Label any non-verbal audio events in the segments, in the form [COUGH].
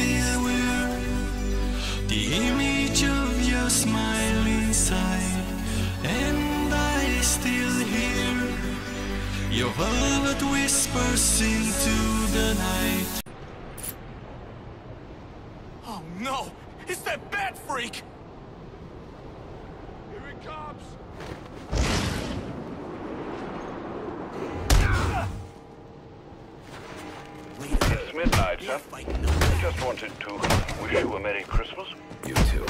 still wear the image of your smiling side, and I still hear your velvet whispers into the night. Oh no! It's that bat freak! Here it comes! It's midnight, sir. Just wanted to wish you a Merry Christmas. You too.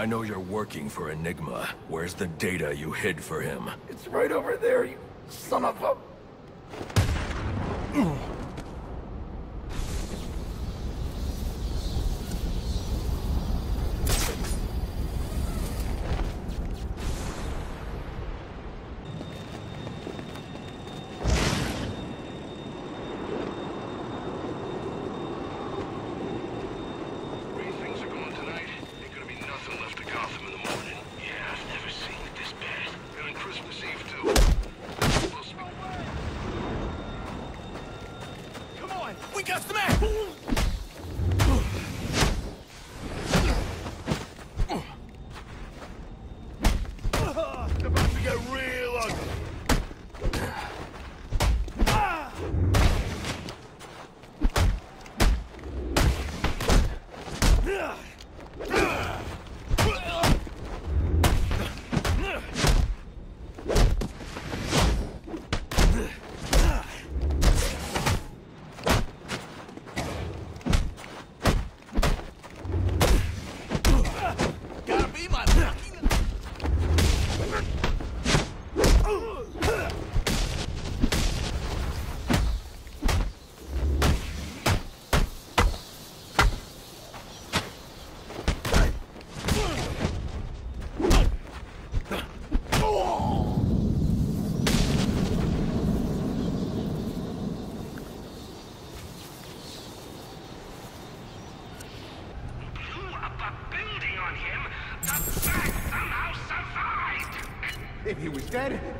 I know you're working for Enigma. Where's the data you hid for him? It's right over there, you son of a...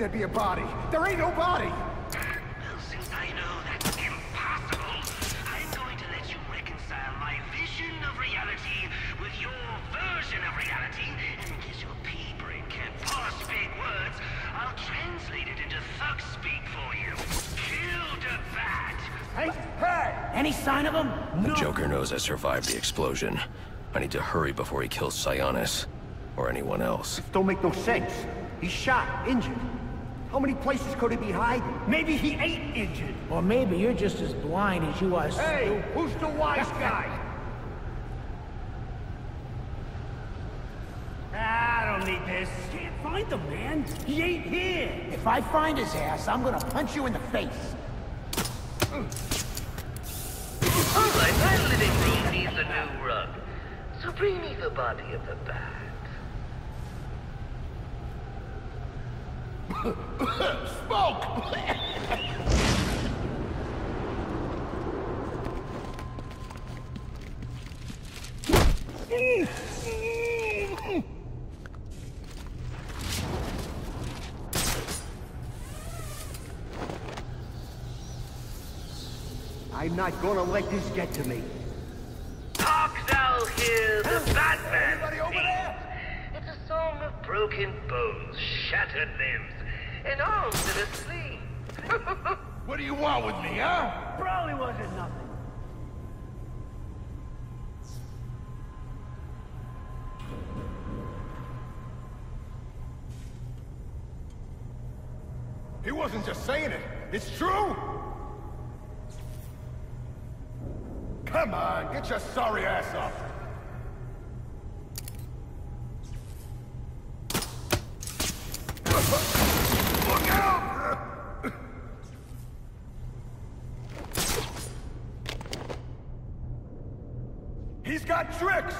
there'd be a body. There ain't no body! Well, since I know that's impossible, I'm going to let you reconcile my vision of reality with your version of reality. And because your pea brain can't parse big words, I'll translate it into thug speak for you. Killed a bat. Hey, hey! Any sign of him? The Joker knows I survived the explosion. I need to hurry before he kills Sionis. Or anyone else. This Don't make no sense. He's shot, injured. How many places could he be hiding? Maybe he ain't injured. Or maybe you're just as blind as you are Hey, who's the wise guy? I don't need this. Can't find the man. He ain't here. If I find his ass, I'm gonna punch you in the face. Alright, my living room needs a new rug. So bring me the body of the bat. [COUGHS] Smoke! I'm not gonna let this get to me. Hark thou hear the Batman Anybody over there? It's a song of broken bones, shattered limbs, and arms that are sling. What do you want with me, huh? Probably wasn't nothing. He wasn't just saying it. It's true. Come on, get your sorry ass up. Tricks!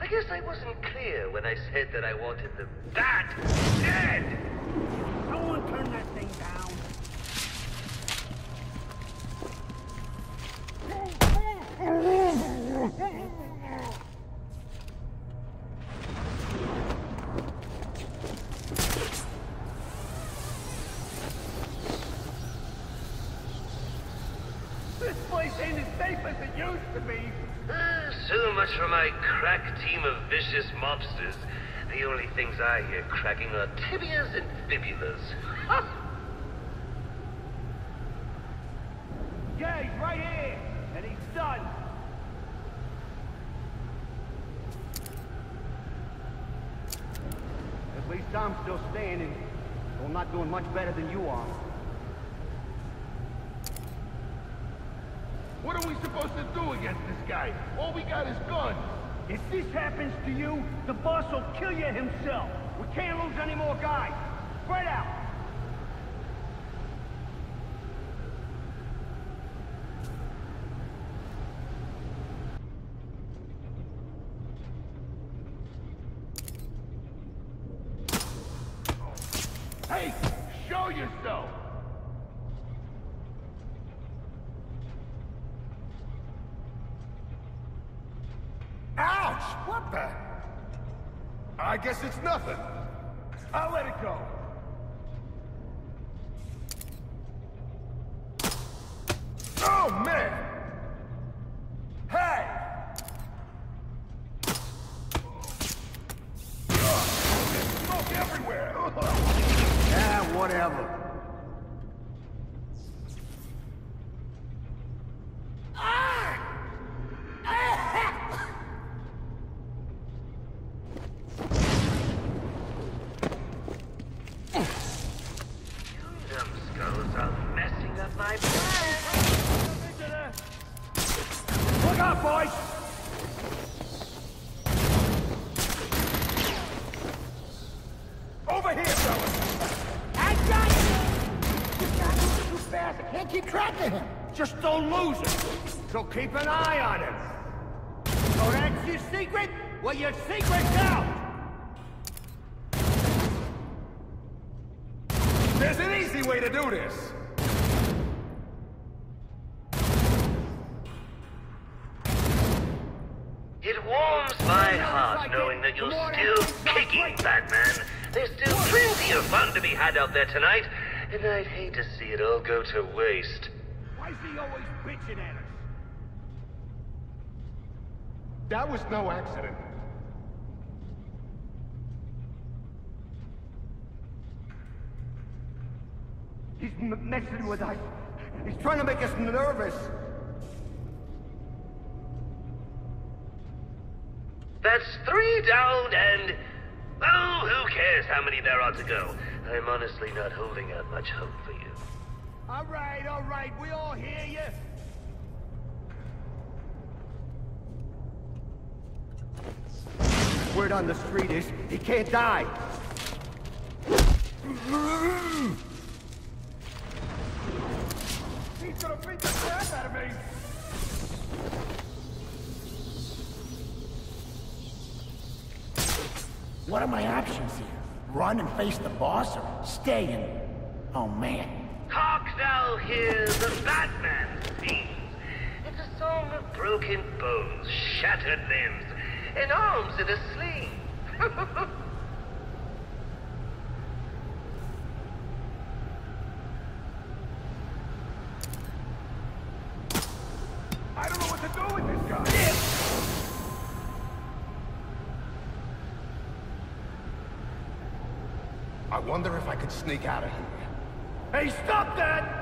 I guess I wasn't clear when I said that I wanted them. Bat dead! Someone turn that thing down. This place ain't as safe as it used to be. Ah, so much for my crack team of vicious mobsters. The only things I hear cracking are tibias and fibulas. [LAUGHS] Yeah, he's right here, and he's done. At least I'm still standing. Though I'm not doing much better than you are. Are we supposed to do against this guy? All we got is guns. If this happens to you, the boss will kill you himself. We can't lose any more guys. Spread out. Hey, show yourself! Ouch! What the? I guess it's nothing. I'll let it go. Oh, man! Hey! Smoke everywhere! Yeah, [LAUGHS] whatever. Keep an eye on him. So that's your secret? Well, your secret's out! There's an easy way to do this. It warms my heart knowing that you're still kicking, Batman. There's still plenty of fun to be had out there tonight, and I'd hate to see it all go to waste. Why's he always bitching at us? That was no accident. He's m messing with us. He's trying to make us nervous. That's three down and... Oh, who cares how many there are to go? I'm honestly not holding out much hope for you. All right, all right, we all hear you. Word on the street is he can't die. He's gonna beat the crap out of me! What are my options here? Run and face the boss or stay and... Oh, man. Hark thou hear the Batman sings. It's a song of broken bones, shattered limbs, and arms in a sling. I don't know what to do with this guy. I wonder if I could sneak out of here. Hey, stop that!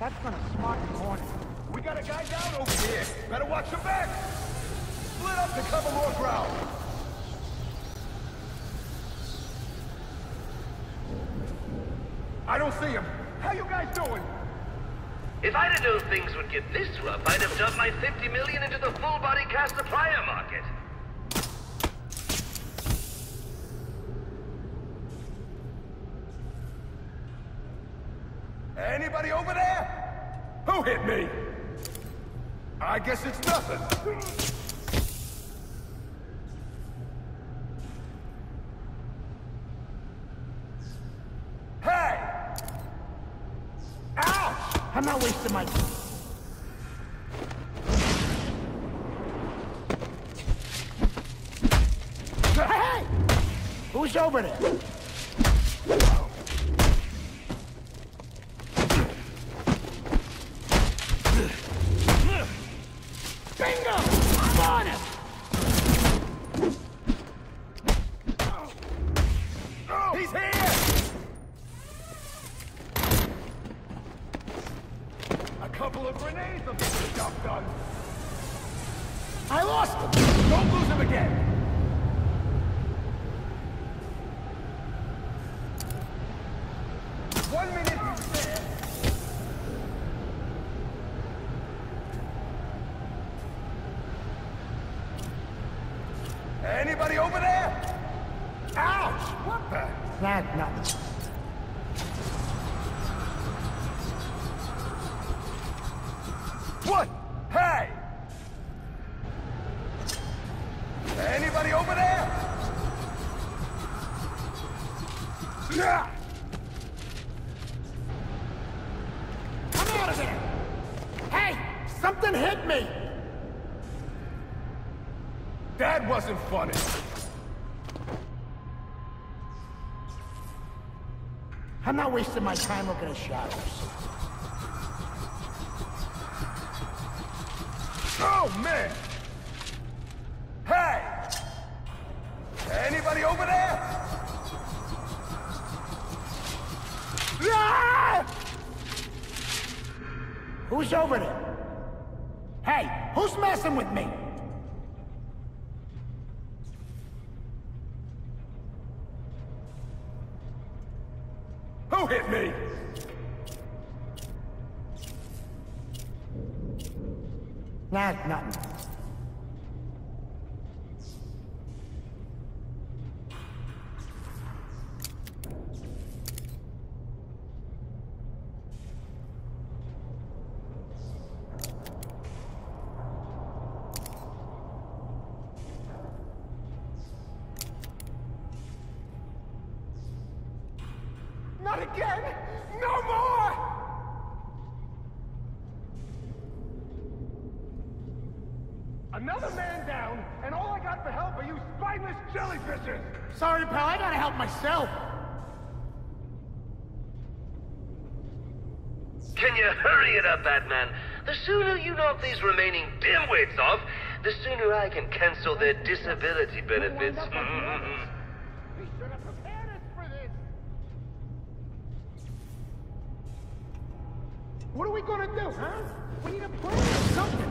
That's gonna smart the corner. We got a guy down over here. Better watch your back. Split up to cover more ground. I don't see him. How you guys doing? If I'd have known things would get this rough, I'd have dumped my 50 million into the full-body cast supplier market. Anybody over there? Who hit me? I guess it's nothing. Couple of grenades will get the job done. I lost him! Don't lose him again! One minute he's there. Anybody over there? Ouch! What the? Nah, nothing. What? Hey! Anybody over there? Yeah! Come out of there! Hey! Something hit me! That wasn't funny. I'm not wasting my time looking at shadows. Oh, man! Hey! Anybody over there? Ah! Who's over there? Hey, who's messing with me? Who hit me? Nah, nothing. Not again! No more! Another man down, and all I got for help are you spineless jellyfishes! Sorry, pal, I gotta help myself. Can you hurry it up, Batman? The sooner you knock these remaining dimwits off, the sooner I can cancel their disability benefits. [LAUGHS] We should have prepared us for this! What are we gonna do, huh? We need a plan or something.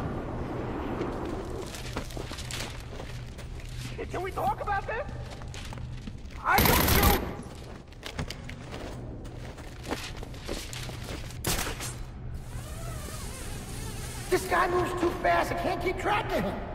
Can we talk about this? I don't shoot! This guy moves too fast. I can't keep track of him.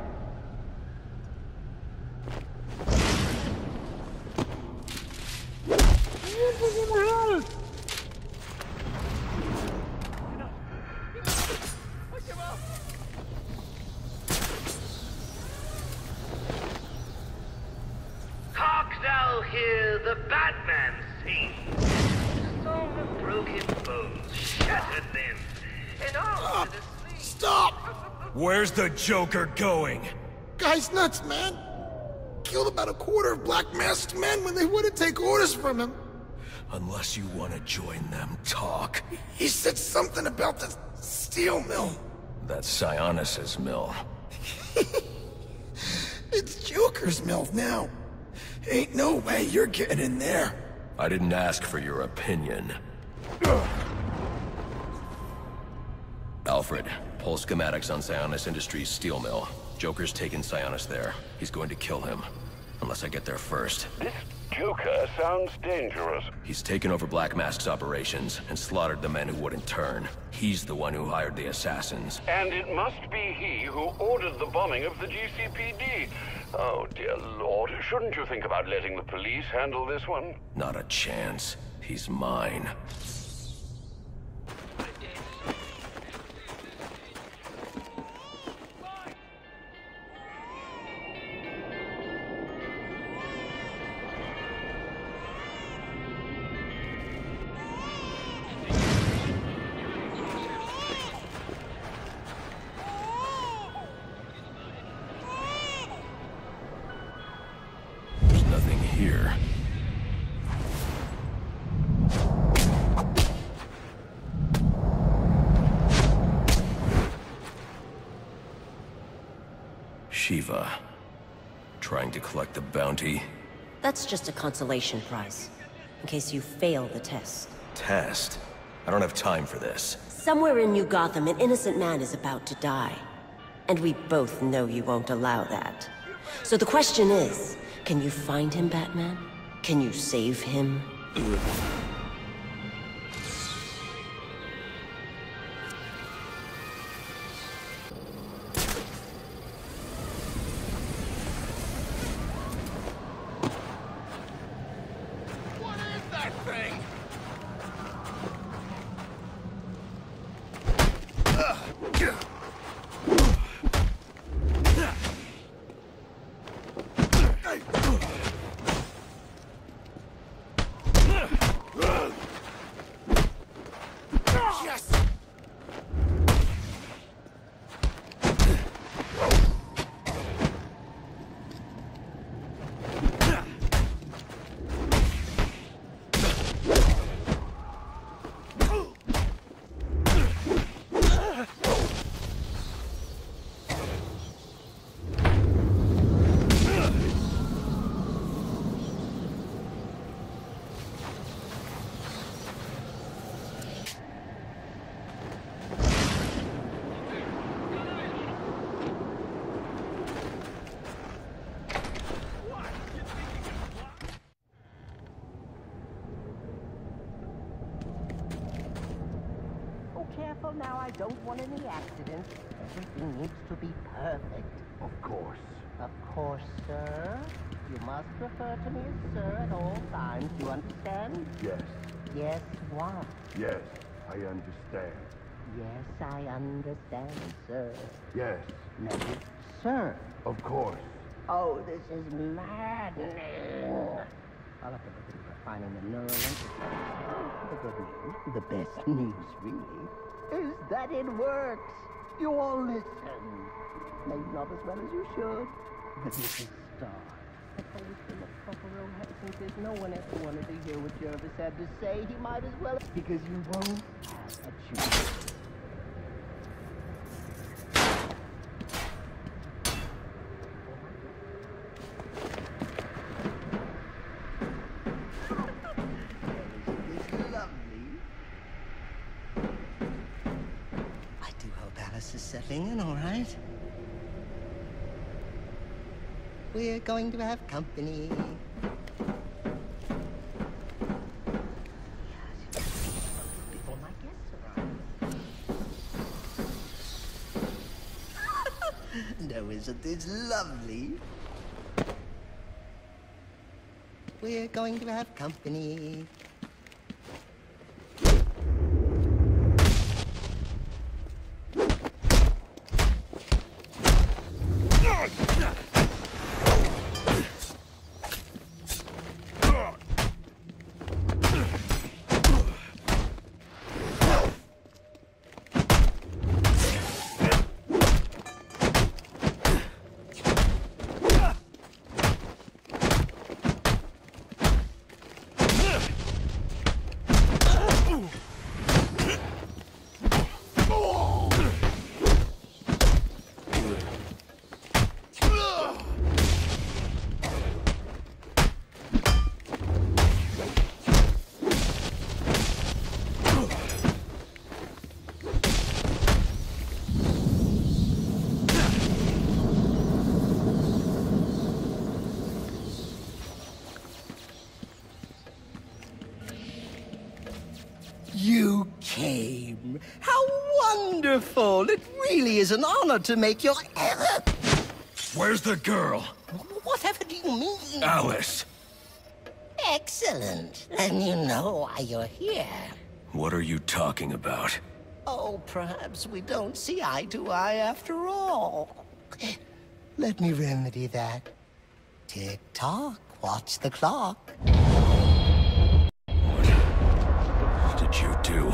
Where's the Joker going? Guy's nuts, man. Killed about a quarter of Black Mask's men when they wouldn't take orders from him. Unless you want to join them, talk. He said something about the steel mill. That's Sionis' mill. [LAUGHS] It's Joker's mill now. Ain't no way you're getting in there. I didn't ask for your opinion. Alfred, pull schematics on Sionis Industries steel mill. Joker's taken Sionis there. He's going to kill him. Unless I get there first. This Joker sounds dangerous. He's taken over Black Mask's operations and slaughtered the men who wouldn't turn. He's the one who hired the assassins. And it must be he who ordered the bombing of the GCPD. Oh, dear lord. Shouldn't you think about letting the police handle this one? Not a chance. He's mine. Shiva. Trying to collect the bounty. That's just a consolation prize. In case you fail the test. Test. I don't have time for this. Somewhere in New Gotham, an innocent man is about to die. And we both know you won't allow that. So the question is, can you find him, Batman? Can you save him? Careful now. I don't want any accidents. Everything needs to be perfect. Of course. Of course, sir. You must refer to me as sir at all times. You understand? Yes. Yes, what? Yes, I understand. Yes, I understand, sir. Yes. No, sir. Of course. Oh, this is maddening. I'll have to look into finding the neural interface. The good news, the best news, really, is that it works. You all listen. Maybe not as well as you should, but you can start. I've always been a proper old hat since there's no one ever wanted to hear what Jervis had to say. He might as well, because you won't have a choice. Alice is settling in all right. We're going to have company. Before my guests arrive. [LAUGHS] no, isn't this lovely? We're going to have company. Honor to make your... Error. Where's the girl? Whatever do you mean? Alice. Excellent. Then you know why you're here. What are you talking about? Oh, perhaps we don't see eye to eye after all. Let me remedy that. Tick-tock, watch the clock. What did you do?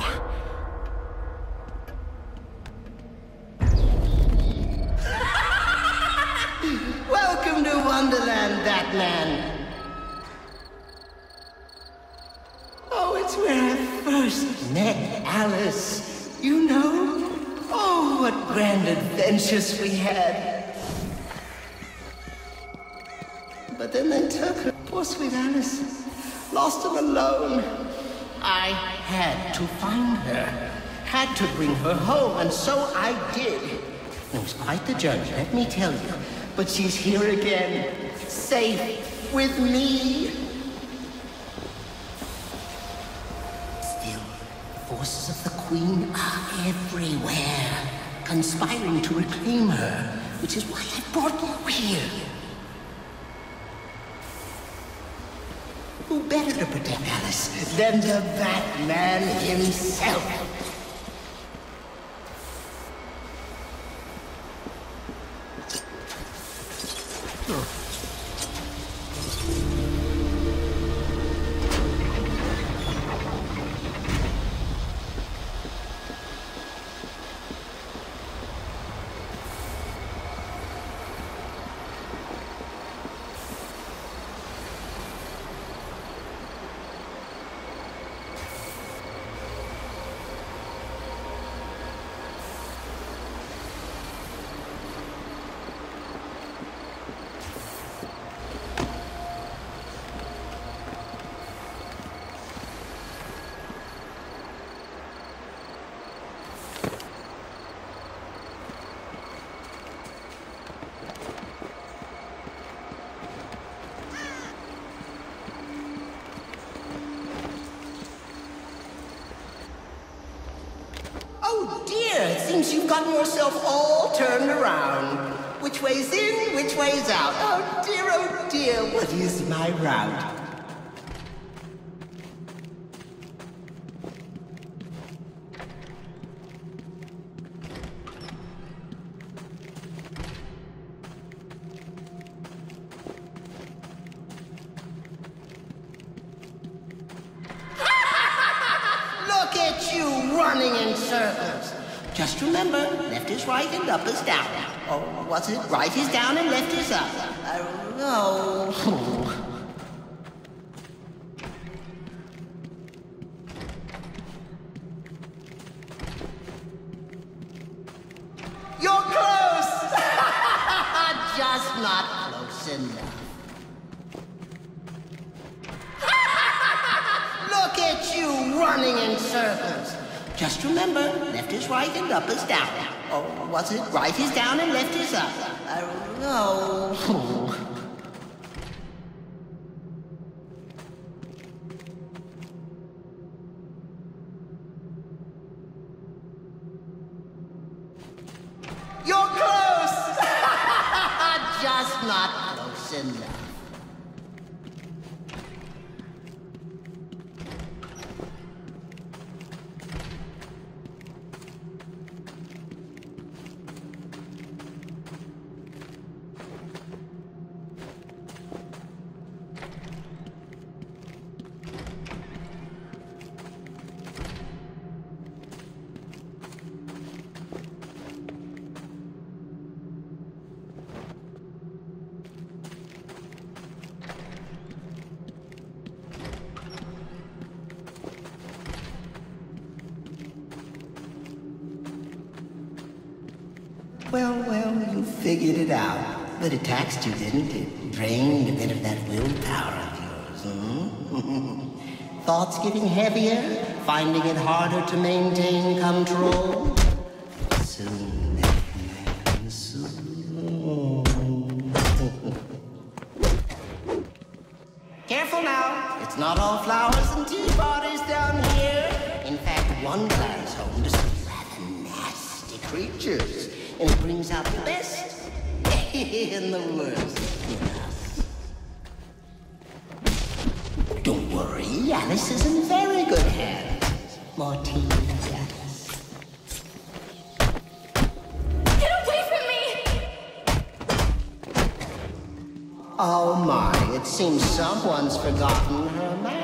Oh, it's where I first met Alice. You know? Oh, what grand adventures we had. But then they took her, poor sweet Alice. Lost and alone. I had to find her. Had to bring her home, and so I did. It was quite the journey, let me tell you. But she's here again, safe with me. Still, the forces of the Queen are everywhere, conspiring to reclaim her, which is why I brought you here. Who better to protect Alice than the Batman himself? Oh dear, it seems you've gotten yourself all turned around. Which way's in, which way's out? Oh dear, oh dear, what is my route? [LAUGHS] Look at you running in circles. Just remember, left is right and up is down. Or was it right is down and left is up? I don't up is down. Or was it right is down and left is up? Oh, I don't [LAUGHS] figured it out. But it taxed you, didn't it? Drained a bit of that willpower of yours, hmm? [LAUGHS] Thoughts getting heavier? Finding it harder to maintain control? Soon, soon. [LAUGHS] Careful now. It's not all flowers and tea parties down here. In fact, one glass home to some rather nasty creatures. and it brings out the best [LAUGHS] in the worst. Don't worry, Alice is in very good hands. Martine, Alice. Get away from me! Oh my, it seems someone's forgotten her manners.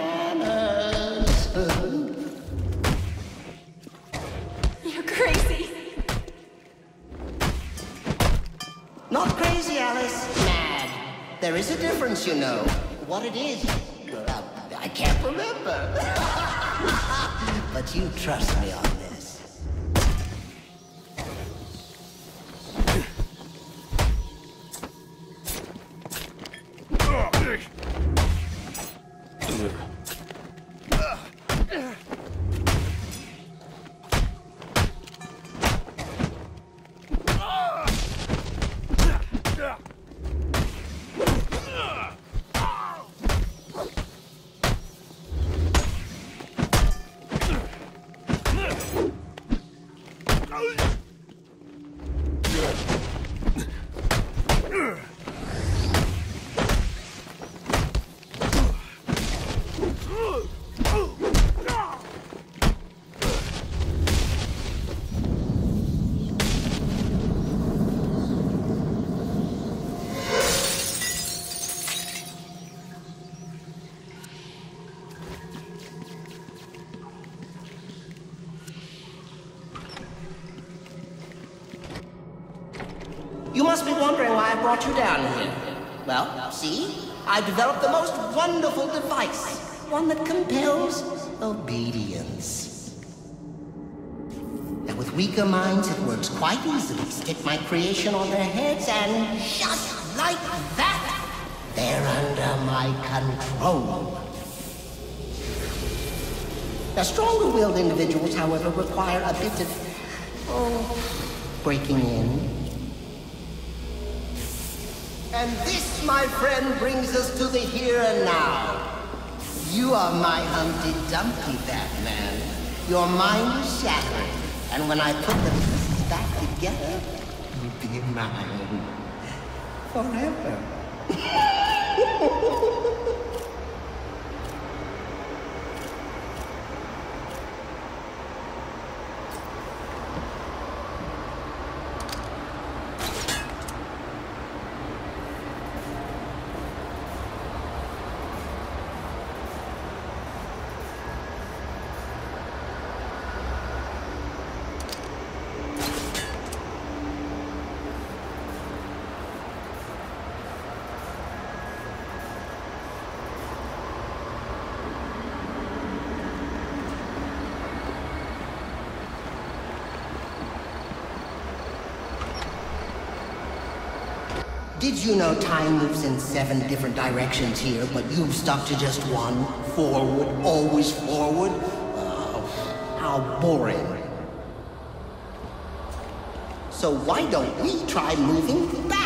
You know. What it is, well, I can't remember. [LAUGHS] but you trust me on brought you down here. Well, see? I've developed the most wonderful device. One that compels obedience. Now, with weaker minds, it works quite easily. Stick my creation on their heads and just like that, they're under my control. Now, stronger-willed individuals, however, require a bit of, oh, breaking in. And this, my friend, brings us to the here and now. You are my Humpty Dumpty, Batman. Your mind is shattered, and when I put the pieces back together, you'll be mine. Forever. [LAUGHS] Did you know time moves in seven different directions here, but you've stuck to just one? Forward, always forward? Oh, how boring. So why don't we try moving back?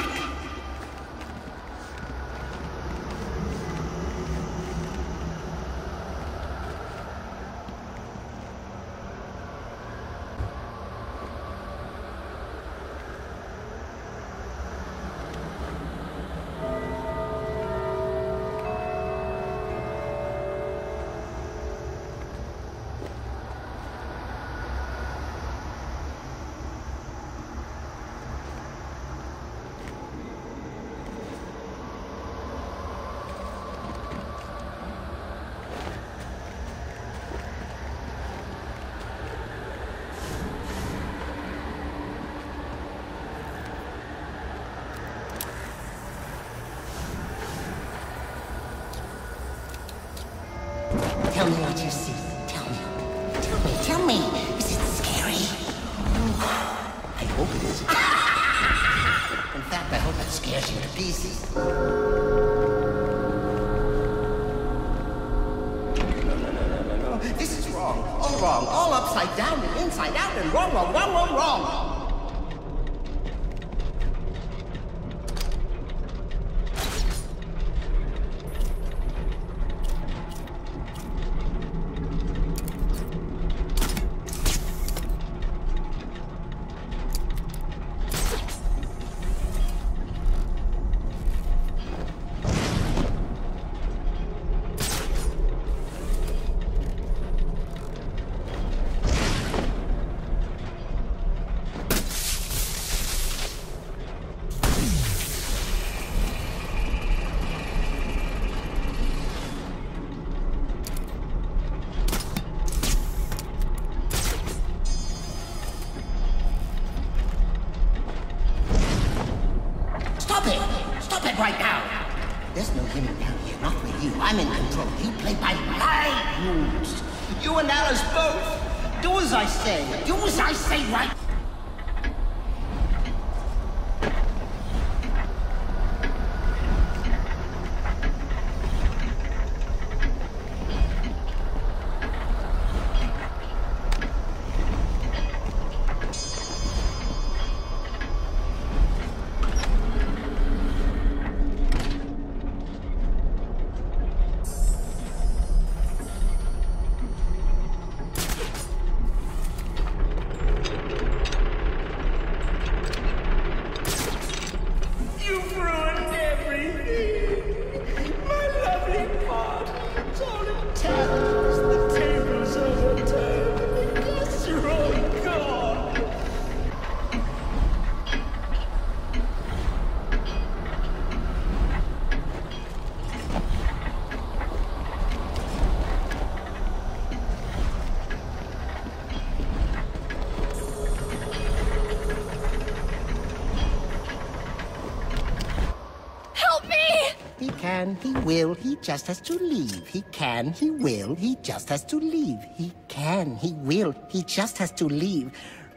He will, he just has to leave. He can, he will, he just has to leave. He can, he will, he just has to leave.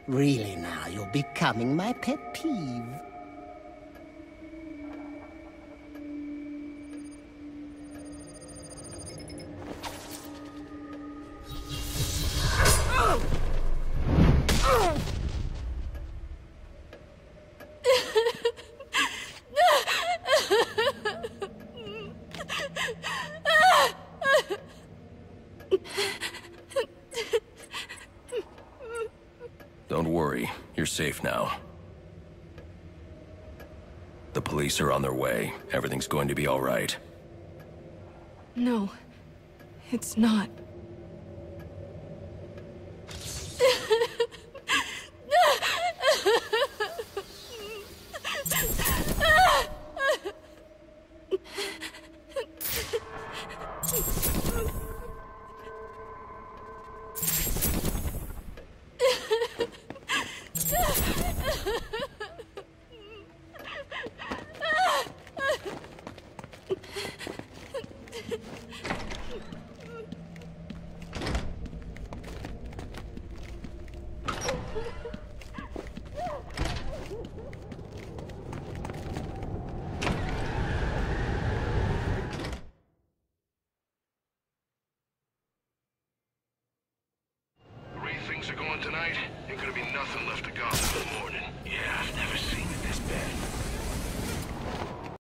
Really now, you're becoming my pet peeve. You're safe now. The police are on their way. Everything's going to be all right. No, it's not.